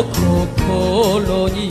心に